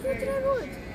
Что трогать?